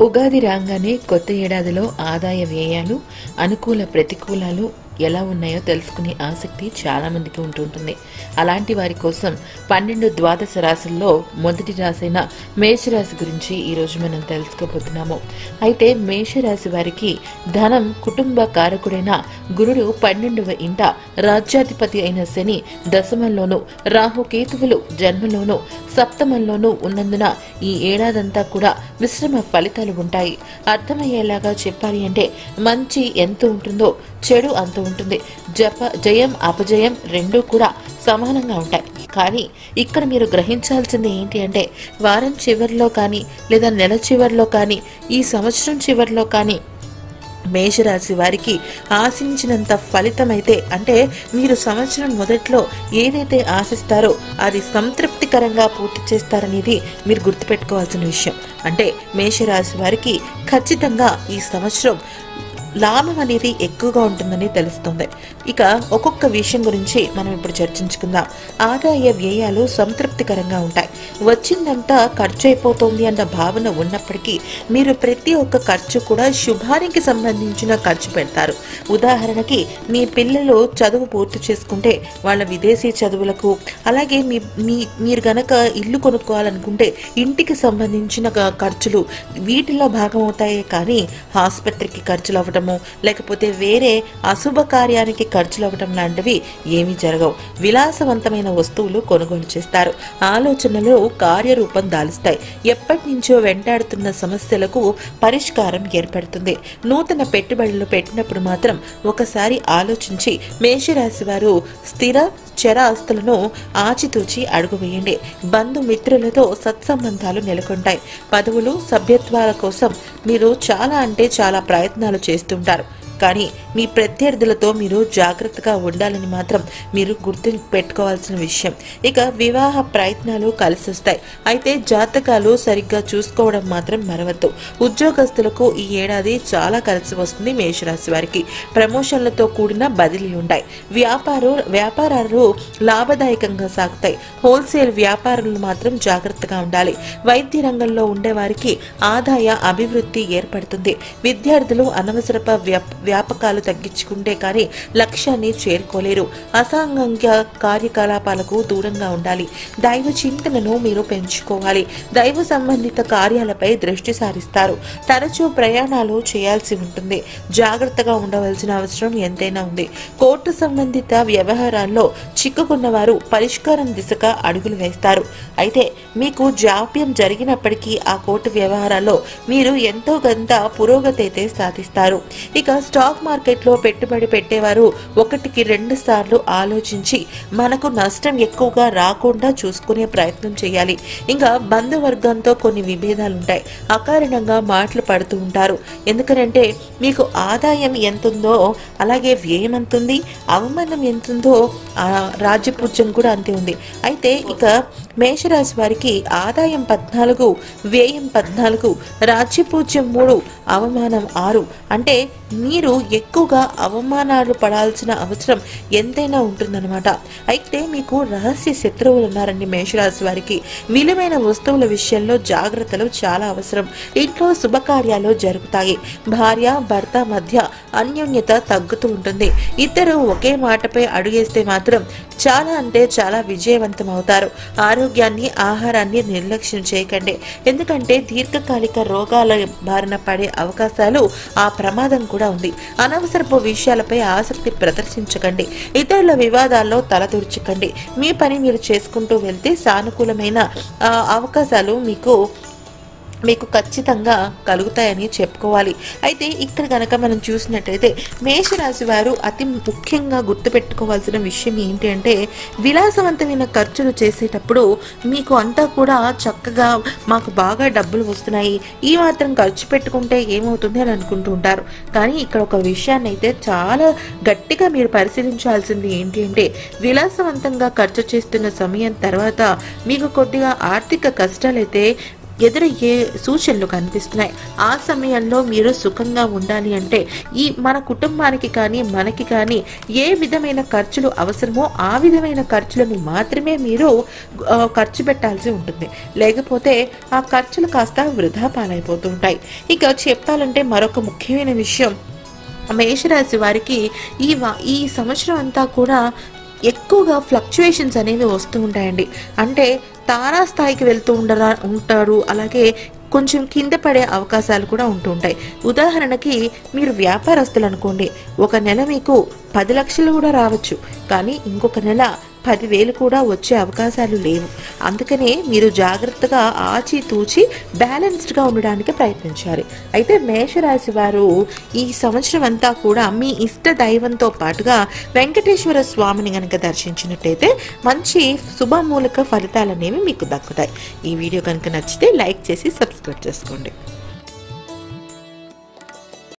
ఉగాది రాగానే కొత్త ఏడాదిలో ఆదాయ వ్యయాలు అనుకూల ప్రతికూలాలు ఎలా ఉన్నాయో తెలుసుకునే ఆసక్తి చాలా మందికి ఉంటుంటుంది అలాంటి వారి కోసం పన్నెండు ద్వాదశ రాశుల్లో మొదటి రాశైన మేషరాశి గురించి ఈరోజు మనం తెలుసుకోబోతున్నాము. అయితే మేషరాశి వారికి ధనం కుటుంబ కారకుడైన గురుడు పన్నెండవ ఇంట రాజ్యాధిపతి అయిన శని దశమంలోను రాహుకేతువులు జన్మలోను సప్తమంలోనూ ఉన్నందున ఈ ఏడాదంతా కూడా మిశ్రమ ఫలితాలు ఉంటాయి. అర్థమయ్యేలాగా చెప్పాలి అంటే మంచి ఎంత ఉంటుందో చెడు అంత ఉంటుంది. జప జయం అపజయం రెండూ కూడా సమానంగా ఉంటాయి. కానీ ఇక్కడ మీరు గ్రహించాల్సింది ఏంటి అంటే వారం చివరిలో కానీ లేదా నెల చివరిలో కానీ ఈ సంవత్సరం చివరిలో కానీ మేషరాశి వారికి ఆశించినంత ఫలితమైతే అంటే మీరు సంవత్సరం మొదట్లో ఏదైతే ఆశిస్తారో అది సంతృప్తికరంగా పూర్తి చేస్తారనేది మీరు గుర్తుపెట్టుకోవాల్సిన విషయం. అంటే మేషరాశి వారికి ఖచ్చితంగా ఈ సంవత్సరం లాభం అనేది ఎక్కువగా ఉంటుందని తెలుస్తుంది. ఇక ఒక్కొక్క విషయం గురించి మనం ఇప్పుడు చర్చించుకుందాం. ఆదాయ వ్యయాలు సంతృప్తికరంగా ఉంటాయి. వచ్చిందంతా ఖర్చు అయిపోతుంది అన్న భావన ఉన్నప్పటికీ మీరు ప్రతి ఒక్క ఖర్చు కూడా శుభానికి సంబంధించిన ఖర్చు పెడతారు. ఉదాహరణకి మీ పిల్లలు చదువు పూర్తి చేసుకుంటే వాళ్ళ విదేశీ చదువులకు అలాగే మీ మీ మీరు గనక ఇల్లు కొనుక్కోవాలనుకుంటే ఇంటికి సంబంధించిన ఖర్చులు వీటిలో భాగమవుతాయే కానీ ఆసుపత్రికి ఖర్చులు అవ్వటము లేకపోతే వేరే అశుభ కార్యానికి ఖర్చులు అవ్వటం లాంటివి ఏమీ జరగవు. విలాసవంతమైన వస్తువులు కొనుగోలు చేస్తారు. ఆలోచనలు కార్యరూపం దాలుస్తాయి. ఎప్పటి నుంచో వెంటాడుతున్న సమస్యలకు పరిష్కారం ఏర్పడుతుంది. నూతన పెట్టుబడులు పెట్టినప్పుడు మాత్రం ఒకసారి ఆలోచించి మేషరాశి వారు స్థిర చర ఆస్తులను ఆచితూచి అడుగు వేయండి. బంధుమిత్రులతో సత్సంబంధాలు నెలకొంటాయి. పదవులు సభ్యత్వాల కోసం మీరు చాలా అంటే చాలా ప్రయత్నాలు acostumbrar. కానీ మీ ప్రత్యర్థులతో మీరు జాగ్రత్తగా ఉండాలని మాత్రం మీరు గుర్తు పెట్టుకోవాల్సిన విషయం. ఇక వివాహ ప్రయత్నాలు కలిసి వస్తాయి అయితే జాతకాలు సరిగ్గా చూసుకోవడం మాత్రం మరవద్దు. ఉద్యోగస్తులకు ఈ ఏడాది చాలా కలిసి వస్తుంది మేషరాశి వారికి. ప్రమోషన్లతో కూడిన బదిలీలు ఉంటాయి. వ్యాపారు వ్యాపారాలు లాభదాయకంగా సాగుతాయి. హోల్సేల్ వ్యాపారులు మాత్రం జాగ్రత్తగా ఉండాలి. వైద్య రంగంలో ఉండేవారికి ఆదాయ అభివృద్ధి ఏర్పడుతుంది. విద్యార్థులు అనవసరప వ్యాపకాలు తగ్గించుకుంటే కానీ లక్ష్యాన్ని చేరుకోలేరు. అసాంఘిక కార్యకలాపాలకు దూరంగా ఉండాలి. దైవ చింతనను మీరు పెంచుకోవాలి. దైవ సంబంధిత కార్యాలపై దృష్టి సారిస్తారు. తరచూ ప్రయాణాలు చేయాల్సి ఉంటుంది. జాగ్రత్తగా ఉండవలసిన అవసరం ఎంతైనా ఉంది. కోర్టు సంబంధిత వ్యవహారాల్లో చిక్కుకున్న వారు పరిష్కారం దిశగా అడుగులు వేస్తారు. అయితే మీకు జాప్యం జరిగినప్పటికీ ఆ కోర్టు వ్యవహారాల్లో మీరు ఎంతో కొంత పురోగతి అయితే సాధిస్తారు. ఇక స్టాక్ మార్కెట్లో పెట్టుబడి పెట్టేవారు ఒకటికి రెండు సార్లు ఆలోచించి మనకు నష్టం ఎక్కువగా రాకుండా చూసుకునే ప్రయత్నం చేయాలి. ఇంకా బంధువర్గంతో కొన్ని విభేదాలు ఉంటాయి అకారణంగా మాటలు పడుతూ ఉంటారు. ఎందుకనంటే మీకు ఆదాయం ఎంతుందో అలాగే వ్యయం ఎంతుంది అవమానం ఎంతుందో రాజ్యపూజ్యం కూడా అంతే ఉంది. అయితే ఇక మేషరాశి వారికి ఆదాయం పద్నాలుగు వ్యయం పద్నాలుగు రాజ్యపూజ్యం మూడు అవమానం ఆరు. అంటే మీరు ఎక్కువగా అవమానాలు పడాల్సిన అవసరం ఎంతైనా ఉంటుందన్నమాట. అయితే మీకు రహస్య శత్రువులు ఉన్నారండి మేషరాశి వారికి. విలువైన వస్తువుల విషయంలో జాగ్రత్తలు చాలా అవసరం. ఇంట్లో శుభకార్యాలు జరుగుతాయి భార్య భర్త మధ్య అన్యోన్యత తగ్గుతూ ఉంటుంది. ఇద్దరు ఒకే మాటపై అడుగేస్తే మాత్రం చాలా అంటే చాలా విజయవంతం అవుతారు. ఆరోగ్యాన్ని ఆహారాన్ని నిర్లక్ష్యం చేయకండి. ఎందుకంటే దీర్ఘకాలిక రోగాల బారిన పడే అవకాశాలు ఆ ప్రమాదం కూడా ఉంది. అనవసరపు విషయాలపై ఆసక్తి ప్రదర్శించకండి. ఇతరుల వివాదాల్లో తలదూర్చకండి. మీ పని మీరు చేసుకుంటూ వెళ్తే సానుకూలమైన అవకాశాలు మీకు మీకు ఖచ్చితంగా కలుగుతాయని చెప్పుకోవాలి. అయితే ఇక్కడ కనుక మనం చూసినట్టయితే మేషరాశి వారు అతి ముఖ్యంగా గుర్తుపెట్టుకోవాల్సిన విషయం ఏంటి అంటే విలాసవంతమైన ఖర్చులు చేసేటప్పుడు మీకు అంతా కూడా చక్కగా మాకు బాగా డబ్బులు వస్తున్నాయి. ఈ మాత్రం ఖర్చు పెట్టుకుంటే ఏమవుతుంది అని అనుకుంటూ ఉంటారు. కానీ ఇక్కడ ఒక విషయాన్ని అయితే చాలా గట్టిగా మీరు పరిశీలించాల్సింది ఏంటి అంటే విలాసవంతంగా ఖర్చు చేస్తున్న సమయం తర్వాత మీకు కొద్దిగా ఆర్థిక కష్టాలైతే ఎదురయ్యే సూచనలు కనిపిస్తున్నాయి. ఆ సమయంలో మీరు సుఖంగా ఉండాలి అంటే ఈ మన కుటుంబానికి కానీ మనకి కానీ ఏ విధమైన ఖర్చులు అవసరమో ఆ విధమైన ఖర్చులను మాత్రమే మీరు ఖర్చు పెట్టాల్సి ఉంటుంది. లేకపోతే ఆ ఖర్చులు కాస్త వృధా పాలైపోతూ ఉంటాయి. ఇక చెప్పాలంటే మరొక ముఖ్యమైన విషయం. మేషరాశి వారికి ఈ వా- ఈ సంవత్సరం అంతా కూడా ఎక్కువగా ఫ్లక్చుయేషన్స్ అనేవి వస్తూ ఉంటాయండి. అంటే తారా స్థాయికి వెళ్తూ ఉండరా ఉంటారు. అలాగే కొంచెం కింద పడే అవకాశాలు కూడా ఉంటూ ఉంటాయి. ఉదాహరణకి మీరు వ్యాపారస్తులు అనుకోండి. ఒక నెల మీకు పది లక్షలు కూడా రావచ్చు. కానీ ఇంకొక నెల పదివేలు కూడా వచ్చే అవకాశాలు లేవు. అందుకనే మీరు జాగ్రత్తగా ఆచి తూచి బ్యాలెన్స్డ్గా ఉండడానికి ప్రయత్నించాలి. అయితే మేషరాశి వారు ఈ సంవత్సరం అంతా కూడా మీ ఇష్ట దైవంతో పాటుగా వెంకటేశ్వర స్వామిని కనుక దర్శించినట్టయితే మంచి శుభమూలక ఫలితాలు అనేవి మీకు దక్కుతాయి. ఈ వీడియో కనుక నచ్చితే లైక్ చేసి సబ్స్క్రైబ్ చేసుకోండి.